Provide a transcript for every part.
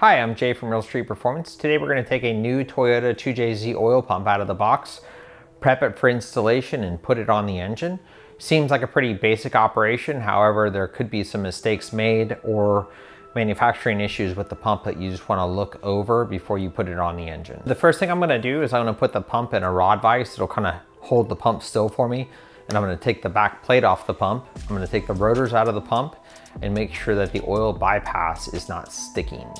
Hi, I'm Jay from Real Street Performance. Today we're going to take a new Toyota 2JZ oil pump out of the box, prep it for installation and put it on the engine. Seems like a pretty basic operation, however there could be some mistakes made or manufacturing issues with the pump that you just want to look over before you put it on the engine. The first thing I'm going to do is I'm going to put the pump in a rod vise. It'll kind of hold the pump still for me. And I'm going to take the back plate off the pump. I'm going to take the rotors out of the pump and make sure that the oil bypass is not sticking.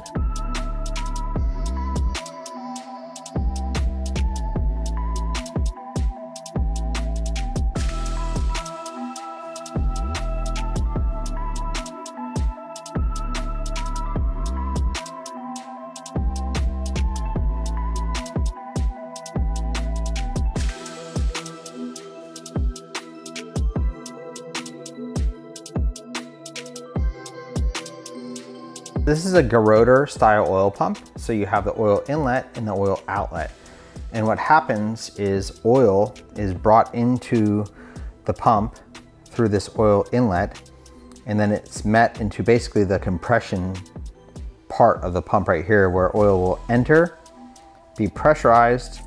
This is a Gerotor style oil pump. So you have the oil inlet and the oil outlet. And what happens is oil is brought into the pump through this oil inlet and then it's met into basically the compression part of the pump right here where oil will enter, be pressurized,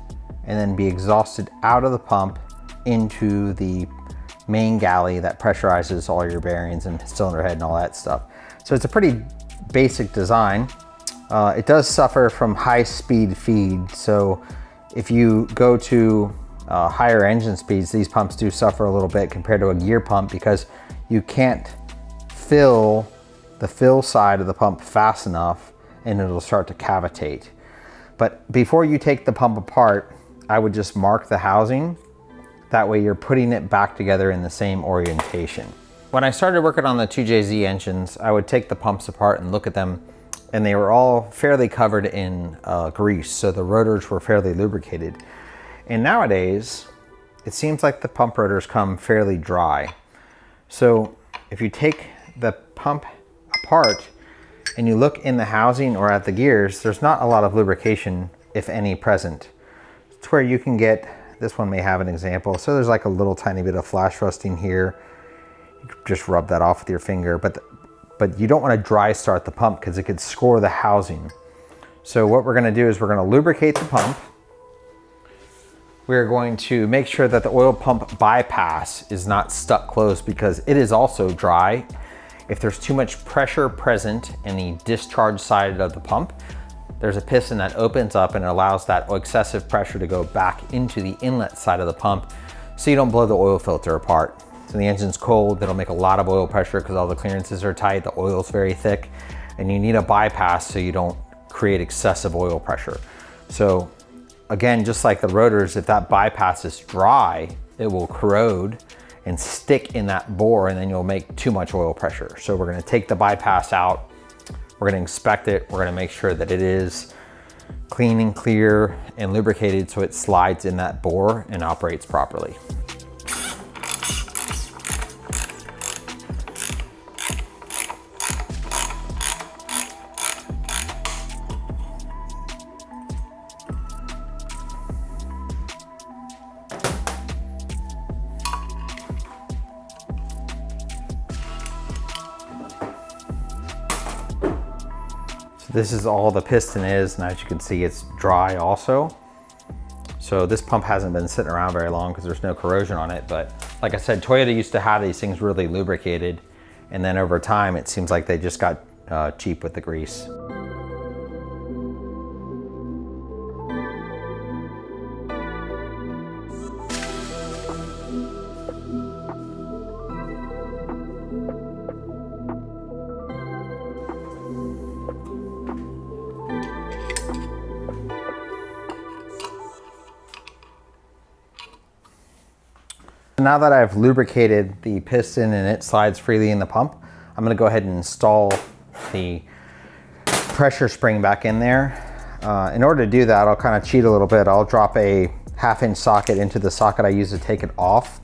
and then be exhausted out of the pump into the main galley that pressurizes all your bearings and cylinder head and all that stuff. So it's a pretty basic design. Uh, it does suffer from high speed feed. So if you go to uh, higher engine speeds, these pumps do suffer a little bit compared to a gear pump because you can't fill the fill side of the pump fast enough and it'll start to cavitate. But before you take the pump apart, I would just mark the housing. That way you're putting it back together in the same orientation. When I started working on the 2JZ engines, I would take the pumps apart and look at them and they were all fairly covered in uh, grease, so the rotors were fairly lubricated. And nowadays, it seems like the pump rotors come fairly dry. So if you take the pump apart and you look in the housing or at the gears, there's not a lot of lubrication, if any, present. It's where you can get, this one may have an example, so there's like a little tiny bit of flash rusting here, just rub that off with your finger. But, but you don't want to dry start the pump because it could score the housing. So what we're going to do is we're going to lubricate the pump. We're going to make sure that the oil pump bypass is not stuck closed because it is also dry. If there's too much pressure present in the discharge side of the pump, there's a piston that opens up and allows that excessive pressure to go back into the inlet side of the pump so you don't blow the oil filter apart. So the engine's cold, that'll make a lot of oil pressure because all the clearances are tight, the oil's very thick, and you need a bypass so you don't create excessive oil pressure. So again, just like the rotors, if that bypass is dry, it will corrode and stick in that bore and then you'll make too much oil pressure. So we're gonna take the bypass out, we're gonna inspect it, we're gonna make sure that it is clean and clear and lubricated so it slides in that bore and operates properly. This is all the piston is, and as you can see, it's dry also. So this pump hasn't been sitting around very long because there's no corrosion on it. But like I said, Toyota used to have these things really lubricated. And then over time, it seems like they just got uh, cheap with the grease. Now that I've lubricated the piston and it slides freely in the pump, I'm gonna go ahead and install the pressure spring back in there. Uh, in order to do that, I'll kind of cheat a little bit. I'll drop a half inch socket into the socket I use to take it off,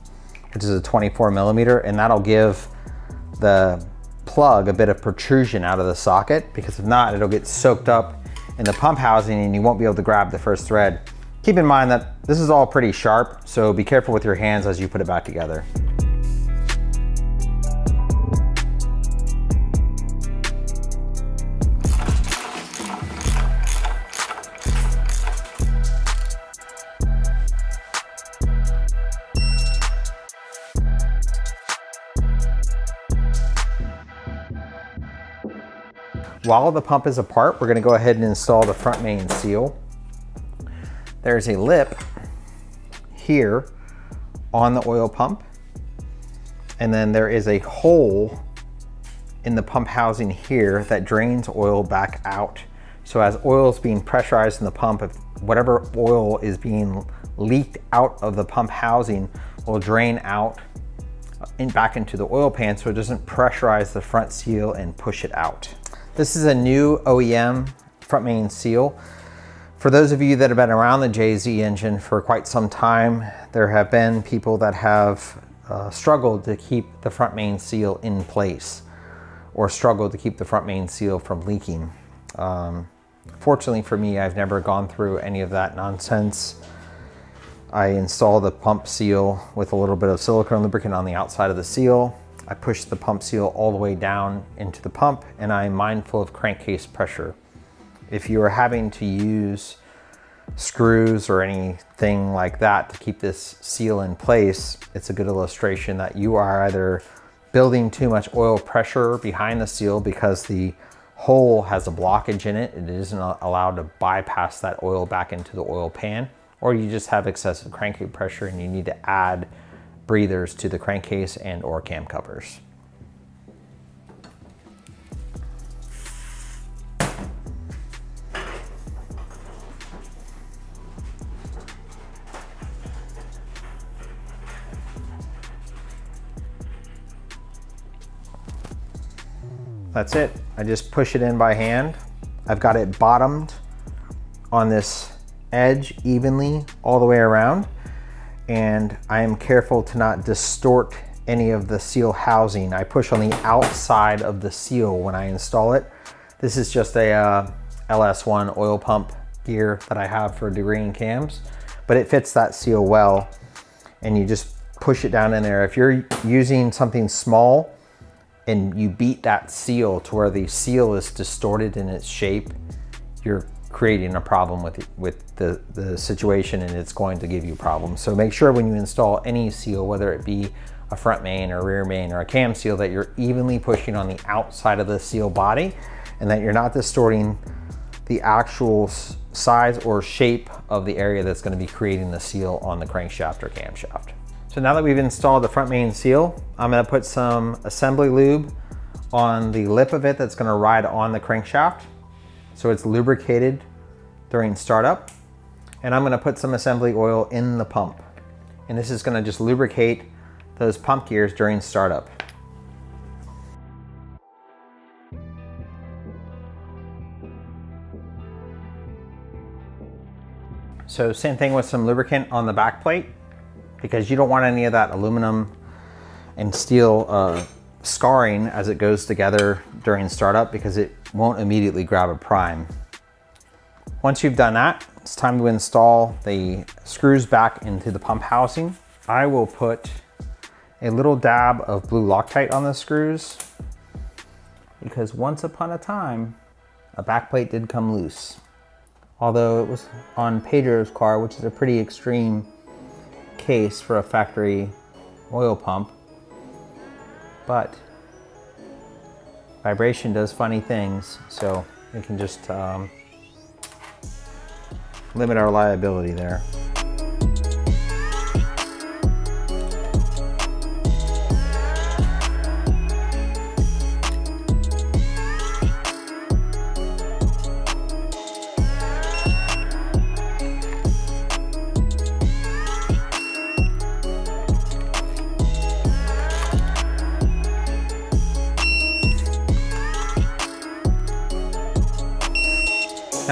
which is a 24 millimeter, and that'll give the plug a bit of protrusion out of the socket because if not, it'll get soaked up in the pump housing and you won't be able to grab the first thread. Keep in mind that this is all pretty sharp, so be careful with your hands as you put it back together. While the pump is apart, we're gonna go ahead and install the front main seal. There's a lip here on the oil pump. And then there is a hole in the pump housing here that drains oil back out. So as oil is being pressurized in the pump, if whatever oil is being leaked out of the pump housing will drain out in, back into the oil pan so it doesn't pressurize the front seal and push it out. This is a new OEM front main seal. For those of you that have been around the JZ engine for quite some time, there have been people that have uh, struggled to keep the front main seal in place or struggled to keep the front main seal from leaking. Um, fortunately for me, I've never gone through any of that nonsense. I install the pump seal with a little bit of silicone lubricant on the outside of the seal. I push the pump seal all the way down into the pump and I'm mindful of crankcase pressure. If you are having to use screws or anything like that to keep this seal in place, it's a good illustration that you are either building too much oil pressure behind the seal because the hole has a blockage in it. And it isn't allowed to bypass that oil back into the oil pan, or you just have excessive crankcase pressure and you need to add breathers to the crankcase and or cam covers. That's it. I just push it in by hand. I've got it bottomed on this edge evenly all the way around. And I am careful to not distort any of the seal housing. I push on the outside of the seal when I install it. This is just a uh, LS1 oil pump gear that I have for degreeing cams, but it fits that seal well. And you just push it down in there. If you're using something small, and you beat that seal to where the seal is distorted in its shape, you're creating a problem with, with the, the situation and it's going to give you problems. So make sure when you install any seal, whether it be a front main or rear main or a cam seal, that you're evenly pushing on the outside of the seal body and that you're not distorting the actual size or shape of the area that's gonna be creating the seal on the crankshaft or camshaft. So now that we've installed the front main seal, I'm gonna put some assembly lube on the lip of it that's gonna ride on the crankshaft. So it's lubricated during startup. And I'm gonna put some assembly oil in the pump. And this is gonna just lubricate those pump gears during startup. So same thing with some lubricant on the back plate because you don't want any of that aluminum and steel uh, scarring as it goes together during startup because it won't immediately grab a prime. Once you've done that, it's time to install the screws back into the pump housing. I will put a little dab of blue Loctite on the screws because once upon a time, a backplate did come loose. Although it was on Pedro's car, which is a pretty extreme case for a factory oil pump, but vibration does funny things, so we can just um, limit our liability there.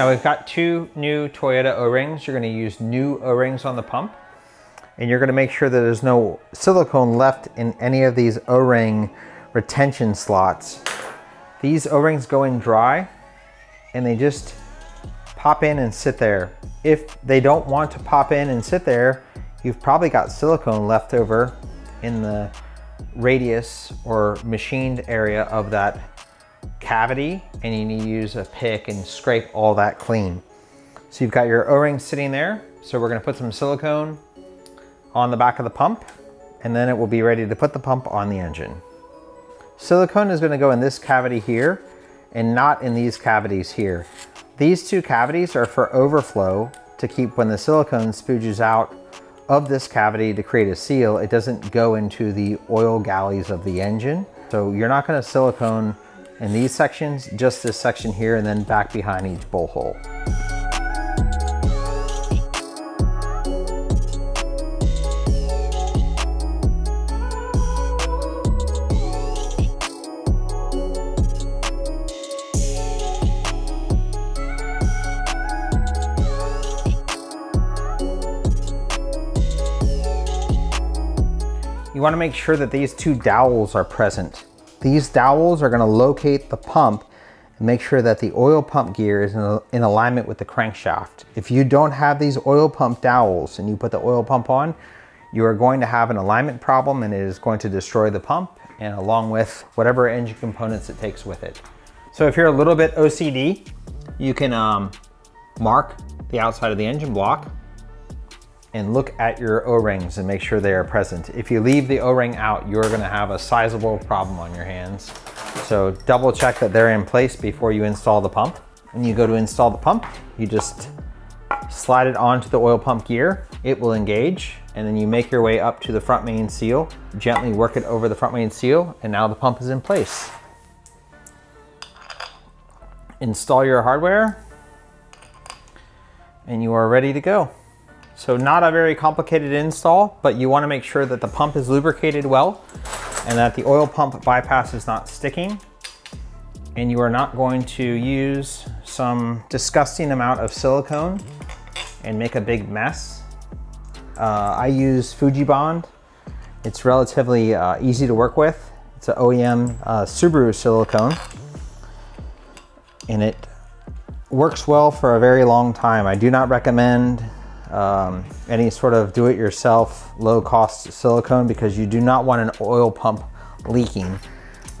Now we've got two new Toyota O-rings. You're gonna use new O-rings on the pump and you're gonna make sure that there's no silicone left in any of these O-ring retention slots. These O-rings go in dry and they just pop in and sit there. If they don't want to pop in and sit there, you've probably got silicone left over in the radius or machined area of that cavity and you need to use a pick and scrape all that clean. So you've got your O-ring sitting there. So we're gonna put some silicone on the back of the pump and then it will be ready to put the pump on the engine. Silicone is gonna go in this cavity here and not in these cavities here. These two cavities are for overflow to keep when the silicone spooges out of this cavity to create a seal, it doesn't go into the oil galleys of the engine. So you're not gonna silicone in these sections, just this section here and then back behind each bowl hole. You wanna make sure that these two dowels are present. These dowels are gonna locate the pump and make sure that the oil pump gear is in, in alignment with the crankshaft. If you don't have these oil pump dowels and you put the oil pump on, you are going to have an alignment problem and it is going to destroy the pump and along with whatever engine components it takes with it. So if you're a little bit OCD, you can um, mark the outside of the engine block and look at your O-rings and make sure they are present. If you leave the O-ring out, you're gonna have a sizable problem on your hands. So double check that they're in place before you install the pump. When you go to install the pump, you just slide it onto the oil pump gear. It will engage and then you make your way up to the front main seal, gently work it over the front main seal, and now the pump is in place. Install your hardware and you are ready to go. So not a very complicated install, but you wanna make sure that the pump is lubricated well and that the oil pump bypass is not sticking. And you are not going to use some disgusting amount of silicone and make a big mess. Uh, I use Fujibond. It's relatively uh, easy to work with. It's an OEM uh, Subaru silicone. And it works well for a very long time. I do not recommend um, any sort of do-it-yourself low-cost silicone because you do not want an oil pump leaking.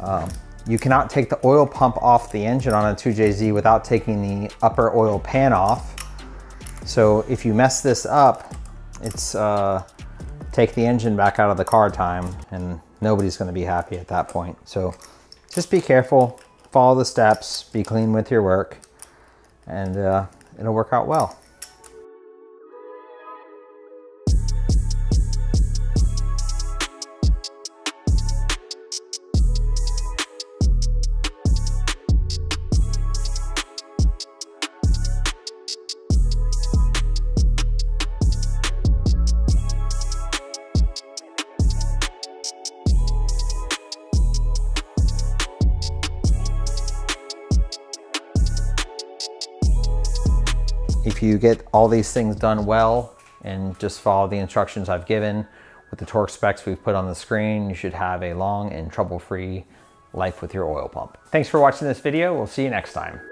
Um, you cannot take the oil pump off the engine on a 2JZ without taking the upper oil pan off. So if you mess this up, it's uh, take the engine back out of the car time and nobody's gonna be happy at that point. So just be careful, follow the steps, be clean with your work, and uh, it'll work out well. You get all these things done well and just follow the instructions I've given with the torque specs we've put on the screen, you should have a long and trouble-free life with your oil pump. Thanks for watching this video. We'll see you next time.